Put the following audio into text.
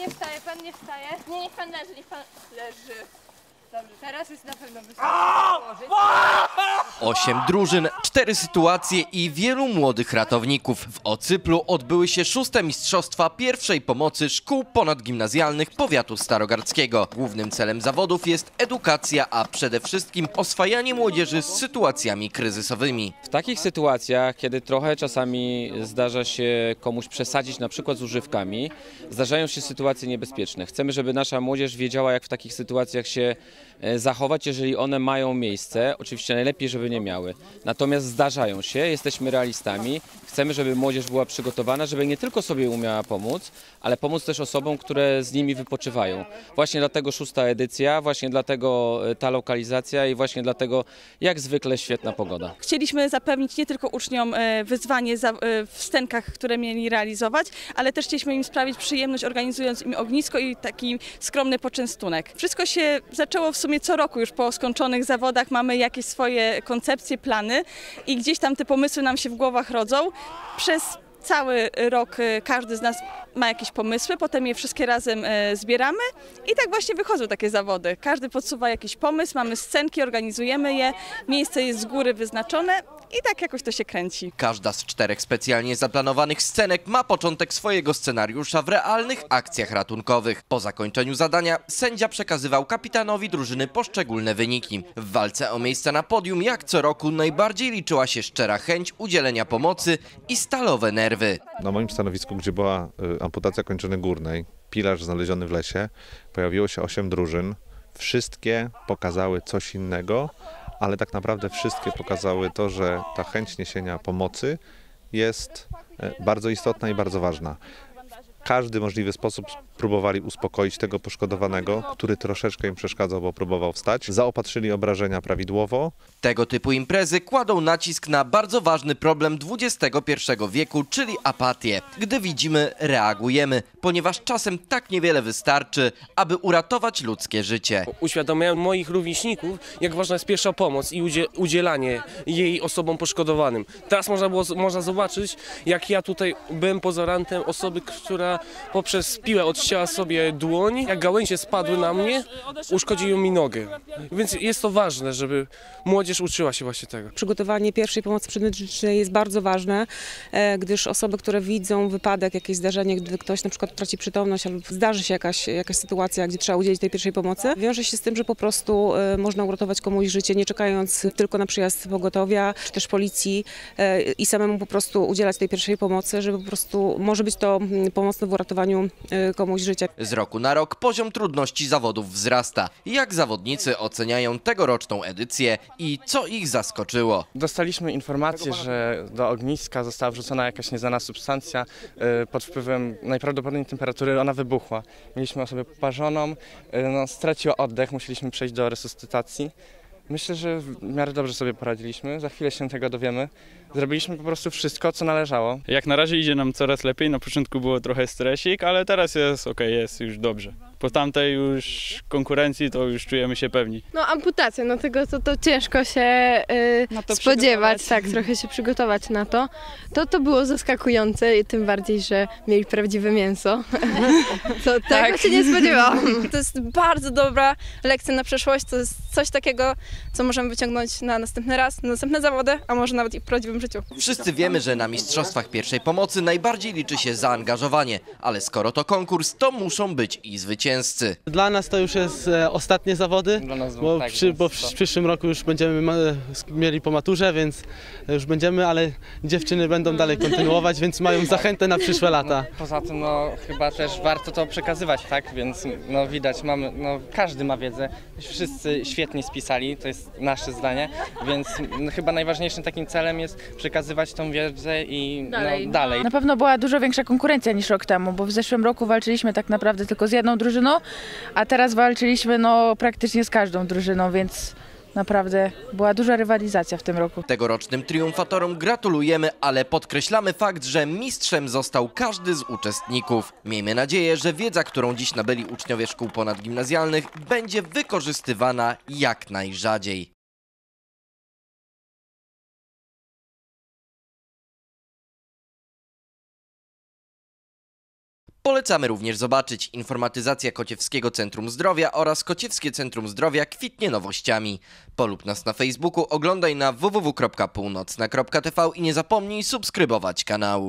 nie wstaje, pan nie wstaje. Nie, niech pan leży, niech pan leży. Dobrze, teraz jest na pewno. Osiem drużyn, cztery sytuacje i wielu młodych ratowników. W Ocyplu odbyły się szóste mistrzostwa pierwszej pomocy szkół ponadgimnazjalnych powiatu starogardzkiego. Głównym celem zawodów jest edukacja, a przede wszystkim oswajanie młodzieży z sytuacjami kryzysowymi. W takich sytuacjach, kiedy trochę czasami zdarza się komuś przesadzić na przykład z używkami, zdarzają się sytuacje niebezpieczne. Chcemy, żeby nasza młodzież wiedziała, jak w takich sytuacjach się zachować, jeżeli one mają miejsce. Oczywiście najlepiej, żeby nie miały. Natomiast zdarzają się, jesteśmy realistami. Chcemy, żeby młodzież była przygotowana, żeby nie tylko sobie umiała pomóc, ale pomóc też osobom, które z nimi wypoczywają. Właśnie dlatego szósta edycja, właśnie dlatego e, ta lokalizacja i właśnie dlatego jak zwykle świetna pogoda. Chcieliśmy zapewnić nie tylko uczniom e, wyzwanie e, w stenkach, które mieli realizować, ale też chcieliśmy im sprawić przyjemność, organizując im ognisko i taki skromny poczęstunek. Wszystko się zaczęło w sumie co roku, już po skończonych zawodach mamy jakieś swoje koncepcje, plany i gdzieś tam te pomysły nam się w głowach rodzą. Przez cały rok e, każdy z nas ma jakieś pomysły, potem je wszystkie razem e, zbieramy i tak właśnie wychodzą takie zawody. Każdy podsuwa jakiś pomysł, mamy scenki, organizujemy je, miejsce jest z góry wyznaczone i tak jakoś to się kręci. Każda z czterech specjalnie zaplanowanych scenek ma początek swojego scenariusza w realnych akcjach ratunkowych. Po zakończeniu zadania sędzia przekazywał kapitanowi drużyny poszczególne wyniki. W walce o miejsce na podium jak co roku najbardziej liczyła się szczera chęć udzielenia pomocy i stalowe nerwy. Na moim stanowisku, gdzie była y, amputacja kończyny górnej, pilarz znaleziony w lesie, pojawiło się osiem drużyn. Wszystkie pokazały coś innego, ale tak naprawdę wszystkie pokazały to, że ta chęć niesienia pomocy jest e, bardzo istotna i bardzo ważna każdy możliwy sposób próbowali uspokoić tego poszkodowanego, który troszeczkę im przeszkadzał, bo próbował wstać. Zaopatrzyli obrażenia prawidłowo. Tego typu imprezy kładą nacisk na bardzo ważny problem XXI wieku, czyli apatię. Gdy widzimy, reagujemy, ponieważ czasem tak niewiele wystarczy, aby uratować ludzkie życie. Uświadamiałem moich rówieśników, jak ważna jest pierwsza pomoc i udzielanie jej osobom poszkodowanym. Teraz można było można zobaczyć, jak ja tutaj byłem pozorantem osoby, która poprzez piłę odcięła sobie dłoń, jak gałęzie spadły na mnie, uszkodziły mi nogę. Więc jest to ważne, żeby młodzież uczyła się właśnie tego. Przygotowanie pierwszej pomocy przedmedycznej jest bardzo ważne, e, gdyż osoby, które widzą wypadek, jakieś zdarzenie, gdy ktoś na przykład traci przytomność albo zdarzy się jakaś, jakaś sytuacja, gdzie trzeba udzielić tej pierwszej pomocy, wiąże się z tym, że po prostu e, można uratować komuś życie, nie czekając tylko na przyjazd pogotowia czy też policji e, i samemu po prostu udzielać tej pierwszej pomocy, żeby po prostu może być to mm, pomocne w uratowaniu e, komuś życia. Z roku na rok poziom trudności zawodów wzrasta. Jak zawodnicy oceniają tegoroczną edycję i co ich zaskoczyło? Dostaliśmy informację, że do ogniska została wrzucona jakaś nieznana substancja y, pod wpływem najprawdopodobniej temperatury, ona wybuchła. Mieliśmy osobę poparzoną, y, no, straciła oddech, musieliśmy przejść do resuscytacji. Myślę, że w miarę dobrze sobie poradziliśmy, za chwilę się tego dowiemy. Zrobiliśmy po prostu wszystko, co należało. Jak na razie idzie nam coraz lepiej. Na początku było trochę stresik, ale teraz jest ok, jest już dobrze. Po tamtej już konkurencji to już czujemy się pewni. No amputacja, no tego to, to ciężko się y, Na to spodziewać, tak, trochę się przygotować na to. To to było zaskakujące i tym bardziej, że mieli prawdziwe mięso. To tego się nie spodziewałam. To jest bardzo dobra lekcja na przyszłość. To jest coś takiego, co możemy wyciągnąć na następny raz, na następne zawody, a może nawet i w prawdziwym życiu. Wszyscy wiemy, że na mistrzostwach pierwszej pomocy najbardziej liczy się zaangażowanie, ale skoro to konkurs, to muszą być i zwycięzcy. Dla nas to już jest e, ostatnie zawody, Dla nas bo, tak, przy, bo w przyszłym roku już będziemy ma, sk- mieli po maturze, więc już będziemy, ale dziewczyny będą dalej kontynuować, więc mają zachętę na przyszłe lata. Poza tym, no, chyba też warto to przekazywać, tak? Więc no, widać, mamy, no, każdy ma wiedzę. Wszyscy świetnie spisali, to jest nasze zdanie, więc no, chyba najważniejszym takim celem jest przekazywać tą wiedzę i Dalej. No, dalej. Na pewno była dużo większa konkurencja niż rok temu, bo w zeszłym roku walczyliśmy tak naprawdę tylko z jedną drużyną, a teraz walczyliśmy no, praktycznie z każdą drużyną, więc naprawdę była duża rywalizacja w tym roku. Tegorocznym triumfatorom gratulujemy, ale podkreślamy fakt, że mistrzem został każdy z uczestników. Miejmy nadzieję, że wiedza, którą dziś nabyli uczniowie szkół ponadgimnazjalnych, będzie wykorzystywana jak najrzadziej. Polecamy również zobaczyć informatyzacja Kociewskiego Centrum Zdrowia oraz Kociewskie Centrum Zdrowia kwitnie nowościami. Polub nas na Facebooku, oglądaj na www.północna.tv i nie zapomnij subskrybować kanału.